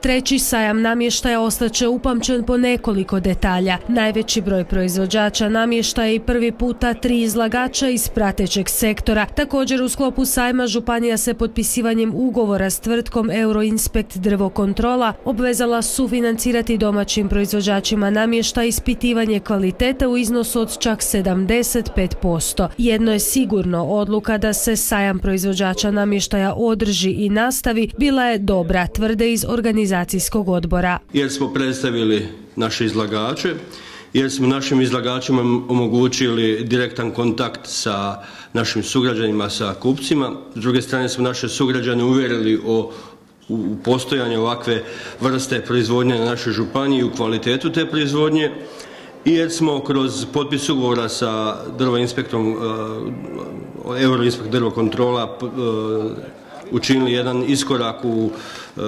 Treći sajam namještaja ostaće upamćen po nekoliko detalja. Najveći broj proizvođača namještaja i prvi puta tri izlagača iz pratećeg sektora. Također u sklopu sajma Županija se potpisivanjem ugovora s tvrtkom Euroinspekt drvokontrola obvezala sufinancirati domaćim proizvođačima namješta ispitivanje kvalitete u iznosu od čak 75%. Jedno je sigurno odluka da se sajam proizvođača namještaja održi i nastavi bila je dobra, tvrde iz organizacijskog odbora. Jer smo predstavili naše izlagače, jer smo našim izlagačima omogućili direktan kontakt sa našim sugrađanima, sa kupcima. S druge strane smo naše sugrađane uvjerili o u postojanje ovakve vrste proizvodnje na našoj županiji, u kvalitetu te proizvodnje i jer smo kroz potpis ugovora sa drvo inspektom, e, Euroinspekt drvo kontrola e, učinili jedan iskorak u e,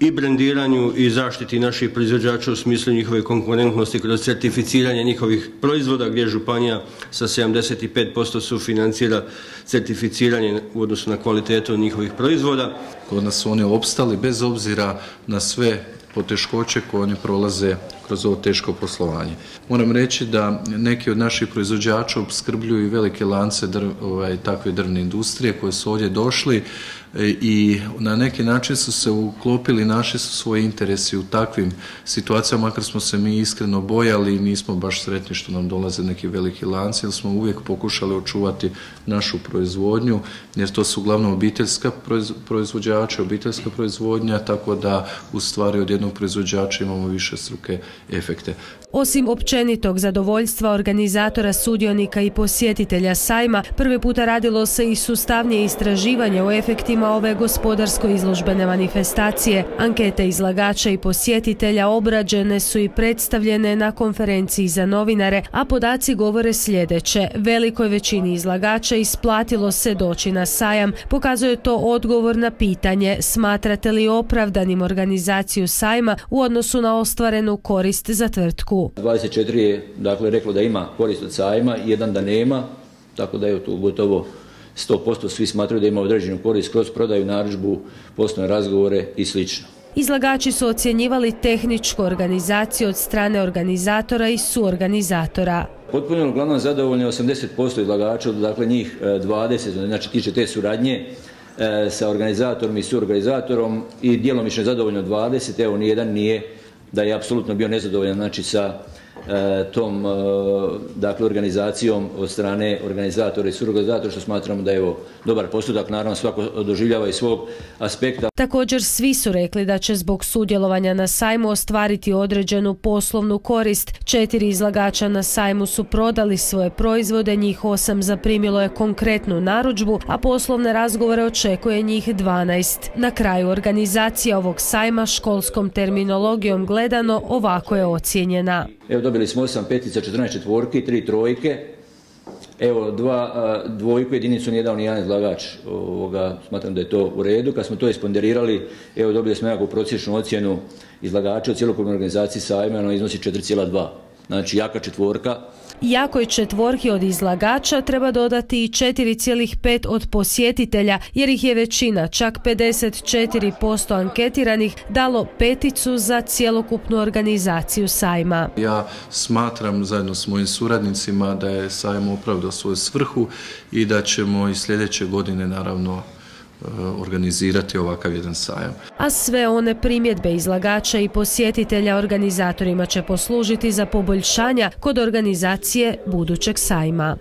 i brendiranju i zaštiti naših proizvođača u smislu njihove konkurentnosti kroz certificiranje njihovih proizvoda gdje županija sa 75% sufinancira certificiranje u odnosu na kvalitetu njihovih proizvoda. Kod nas su oni opstali bez obzira na sve poteškoće koje oni prolaze kroz ovo teško poslovanje. Moram reći da neki od naših proizvođača opskrbljuju i velike lance ovaj, takve drvne industrije koje su ovdje došli e, i na neki način su se uklopili, naši su svoji interesi u takvim situacijama, makar smo se mi iskreno bojali i nismo baš sretni što nam dolaze neki veliki lanci, jer smo uvijek pokušali očuvati našu proizvodnju, jer to su uglavnom obiteljska proizvođača, obiteljska proizvodnja, tako da u stvari od jednog proizvođača imamo više struke efekte. Osim općenitog zadovoljstva organizatora, sudionika i posjetitelja sajma, prvi puta radilo se i sustavnije istraživanje o efektima ove gospodarsko izložbene manifestacije. Ankete izlagača i posjetitelja obrađene su i predstavljene na konferenciji za novinare, a podaci govore sljedeće. Velikoj većini izlagača isplatilo se doći na sajam. Pokazuje to odgovor na pitanje smatrate li opravdanim organizaciju sajma u odnosu na ostvarenu korist za tvrtku. 24 je dakle reklo da ima korist od sajma, jedan da nema, tako da je tu gotovo 100% svi smatraju da ima određenu korist kroz prodaju, narudžbu, poslovne razgovore i sl. Izlagači su ocjenjivali tehničku organizaciju od strane organizatora i suorganizatora. Potpuno je uglavnom zadovoljno 80% izlagača, dakle njih 20, e, znači tiče te suradnje sa organizatorom i suorganizatorom i djelomično zadovoljno 20, evo nijedan nije da je apsolutno bio nezadovoljan znači sa e, tom e, dakle organizacijom od strane organizatora i suorganizatora što smatramo da je evo dobar postupak, naravno svako doživljava iz svog aspekta. Također svi su rekli da će zbog sudjelovanja na sajmu ostvariti određenu poslovnu korist. Četiri izlagača na sajmu su prodali svoje proizvode, njih osam zaprimilo je konkretnu narudžbu, a poslovne razgovore očekuje njih 12. Na kraju organizacija ovog sajma školskom terminologijom gledano ovako je ocijenjena. Evo dobili smo 8 petica, 14 četvorki, 3 trojke, Evo, dva, dvojku jedinicu nije dao ni jedan izlagač. Ovoga, smatram da je to u redu. Kad smo to isponderirali, evo, dobili smo nekakvu prosječnu ocjenu izlagača u cijelokupnoj organizaciji sajma, ono iznosi 4,2. Znači, jaka četvorka, Jakoj četvorki od izlagača treba dodati i 4,5 od posjetitelja jer ih je većina, čak 54% anketiranih, dalo peticu za cjelokupnu organizaciju sajma. Ja smatram zajedno s mojim suradnicima da je sajam opravdao svoju svrhu i da ćemo i sljedeće godine naravno organizirati ovakav jedan sajam. A sve one primjedbe izlagača i posjetitelja organizatorima će poslužiti za poboljšanja kod organizacije budućeg sajma.